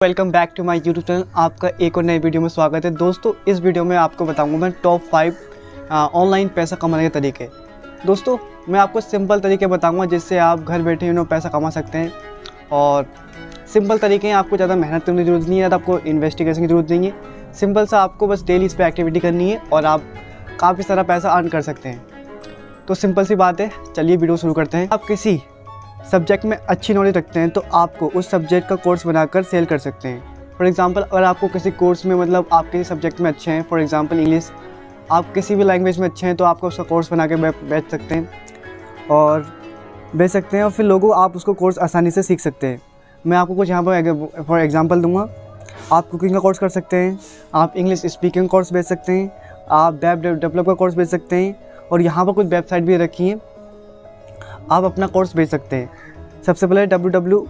Welcome back to my YouTube channel आपका एक और नए वीडियो में स्वागत है। दोस्तों, इस वीडियो में आपको बताऊँगा मैं टॉप फाइव ऑनलाइन पैसा कमाने के तरीके। दोस्तों, मैं आपको सिंपल तरीके बताऊँगा जिससे आप घर बैठे यू पैसा कमा सकते हैं। और सिंपल तरीके हैं, आपको ज़्यादा मेहनत करने की ज़रूरत नहीं है आपको इन्वेस्टिगेशन की ज़रूरत नहीं है। सिंपल सा आपको बस डेली इस पर एक्टिविटी करनी है और आप काफ़ी सारा पैसा अर्न कर सकते हैं। तो सिंपल सी बात है, चलिए वीडियो शुरू करते हैं। आप किसी सब्जेक्ट में अच्छी नॉलेज रखते हैं तो आपको उस सब्जेक्ट का कोर्स बनाकर सेल कर सकते हैं। फॉर एग्ज़ाम्पल अगर आपको किसी कोर्स में मतलब आप किसी सब्जेक्ट में अच्छे हैं फॉर एग्ज़ाम्पल इंग्लिश आप किसी भी लैंग्वेज में अच्छे हैं तो आपको उसका कोर्स बना के बेच सकते हैं और बेच सकते हैं और फिर लोगों, आप उसको कोर्स आसानी से सीख सकते हैं। मैं आपको कुछ यहाँ पर फॉर एग्ज़ाम्पल दूँगा। आप कुकिंग का कोर्स कर सकते हैं, आप इंग्लिश स्पीकिंग कोर्स बेच सकते हैं, आप वेब डेवलप का कोर्स बेच सकते हैं और यहाँ पर कुछ वेबसाइट भी रखी हैं। आप अपना कोर्स भेज सकते हैं। सबसे पहले W W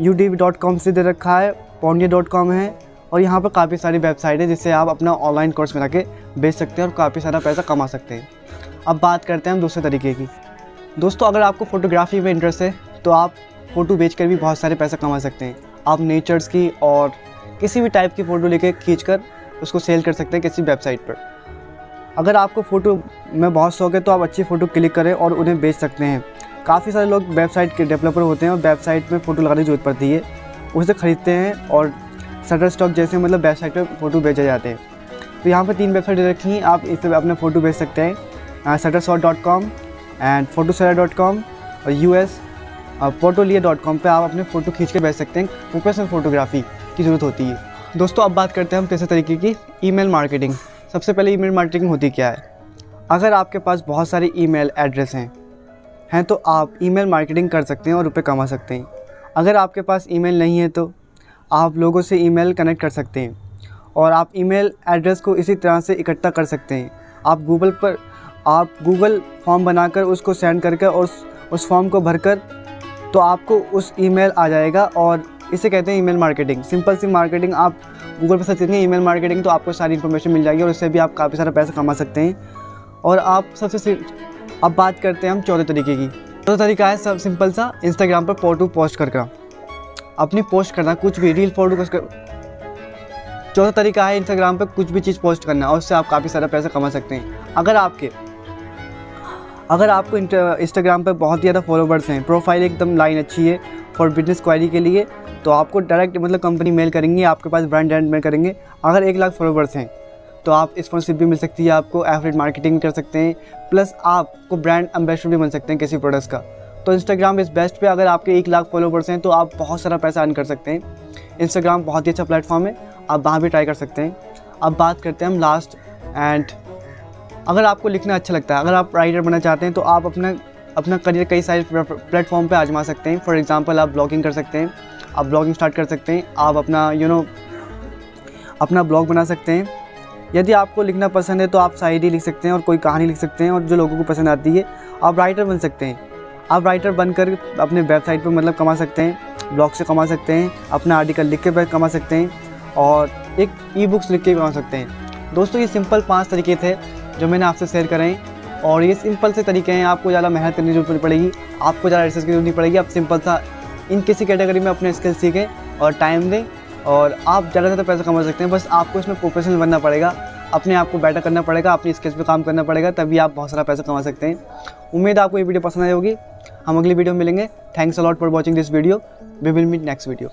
U D dot com से दे रखा है पौनिया डॉट कॉम है, और यहाँ पर काफ़ी सारी वेबसाइट है जिससे आप अपना ऑनलाइन कोर्स बना के बेच सकते हैं और काफ़ी सारा पैसा कमा सकते हैं। अब बात करते हैं हम दूसरे तरीके की। दोस्तों, अगर आपको फ़ोटोग्राफी में इंटरेस्ट है तो आप फ़ोटो बेच कर भी बहुत सारे पैसा कमा सकते हैं। आप नेचर्स की और किसी भी टाइप की फ़ोटो लेके खींच कर उसको सेल कर सकते हैं किसी वेबसाइट पर। अगर आपको फ़ोटो में बहुत शौक है तो आप अच्छी फ़ोटो क्लिक करें और उन्हें बेच सकते हैं। काफ़ी सारे लोग वेबसाइट के डेवलपर होते हैं और वेबसाइट में फ़ोटो लगाने की ज़रूरत पड़ती है। उसे ख़रीदते हैं और सटर स्टॉक जैसे मतलब वेबसाइट पर फ़ोटो बेचे जाते हैं। तो यहाँ पर तीन वेबसाइट रखी हैं आप इस पर अपने फ़ोटो भेज सकते हैं। Shutterstock dot com and Fotosearch dot com और U S Fotolia dot com पर आप अपने फ़ोटो खींच के भेज सकते हैं। प्रोफेशनल फ़ोटोग्राफी की ज़रूरत होती है। दोस्तों, अब बात करते हैं हम तीसरे तरीके की ईमेल मार्केटिंग सबसे पहले ईमेल मार्केटिंग होती क्या है? अगर आपके पास बहुत सारे ईमेल एड्रेस हैं हैं तो आप ईमेल मार्केटिंग कर सकते हैं और रुपये कमा सकते हैं। अगर आपके पास ईमेल नहीं है तो आप लोगों से ईमेल कनेक्ट कर सकते हैं और आप ईमेल एड्रेस को इसी तरह से इकट्ठा कर सकते हैं। आप गूगल पर, आप गूगल फॉर्म बनाकर उसको सेंड करके और उस उस फॉर्म को भरकर तो आपको उस ईमेल आ जाएगा और इसे कहते हैं ईमेल मार्केटिंग सिंपल सी मार्केटिंग आप गूगल पर सर्च करेंगे ईमेल मार्केटिंग तो आपको सारी इन्फॉर्मेशन मिल जाएगी और उससे भी आप काफ़ी सारा पैसा कमा सकते हैं। और आप सबसे अब बात करते हैं हम चौथे तरीके की। चौथा तरीका है सब सिंपल सा इंस्टाग्राम पर फ़ोटो पोस्ट कर अपनी पोस्ट करना, कुछ भी रील फ़ोटो कर चौथा तरीका है इंस्टाग्राम पर कुछ भी चीज़ पोस्ट करना और उससे आप काफ़ी सारा पैसा कमा सकते हैं। अगर आपके अगर आपको इंस्टाग्राम पर बहुत ही ज़्यादा फॉलोवर्स हैं प्रोफ़ाइल एकदम लाइन अच्छी है फॉर बिज़नेस क्वारी के लिए तो आपको डायरेक्ट मतलब कंपनी मेल करेंगे, आपके पास ब्रांड एंड मेल करेंगे। अगर एक लाख फॉलोवर्स हैं तो आप स्पॉन्सरशिप भी मिल सकती है आपको एफरेट मार्केटिंग कर सकते हैं प्लस आपको ब्रांड एम्बेसडर भी बन सकते हैं किसी प्रोडक्ट्स का। तो इंस्टाग्राम इस बेस्ट पे अगर आपके एक लाख फॉलोवर्स हैं तो आप बहुत सारा पैसा अर्न कर सकते हैं। इंस्टाग्राम बहुत ही अच्छा प्लेटफॉर्म है आप वहाँ भी ट्राई कर सकते हैं। अब बात करते हैं हम लास्ट एंड अगर आपको लिखना अच्छा लगता है अगर आप राइटर बनना चाहते हैं तो आप अपना अपना करियर कई सारे प्लेटफॉर्म पे आजमा सकते हैं। फॉर एग्जांपल आप ब्लॉगिंग कर सकते हैं आप ब्लॉगिंग स्टार्ट कर सकते हैं आप अपना यू you नो know, अपना ब्लॉग बना सकते हैं। यदि आपको लिखना पसंद है तो आप शायरी लिख सकते हैं और कोई कहानी लिख सकते हैं और जो लोगों को पसंद आती है, आप राइटर बन सकते हैं। आप राइटर बनकर अपने वेबसाइट पर मतलब कमा सकते हैं ब्लॉग से कमा सकते हैं, अपना आर्टिकल लिख के कमा सकते हैं और एक ई बुक्स लिख के कमा सकते हैं। दोस्तों, ये सिंपल पाँच तरीके थे जो मैंने आपसे शेयर करें और ये सिंपल से तरीके हैं, आपको ज़्यादा मेहनत करने की ज़रूरत पड़ेगी, आपको ज़्यादा रिसर्च की ज़रूरत नहीं पड़ेगी, आप सिंपल सा इन किसी कैटेगरी में अपने स्किल सीखें और टाइम दें। और आप ज़्यादा से ज़्यादा पैसा कमा सकते हैं। बस आपको इसमें प्रोफेशनल बनना पड़ेगा। अपने आप को बेटर करना पड़ेगा, अपनी स्किल्स पे काम करना पड़ेगा, तभी आप बहुत सारा पैसा कमा सकते हैं। उम्मीद आपको ये वीडियो पसंद आई होगी। हम अगली वीडियो में मिलेंगे। Thanks a lot for watching this video we will meet next video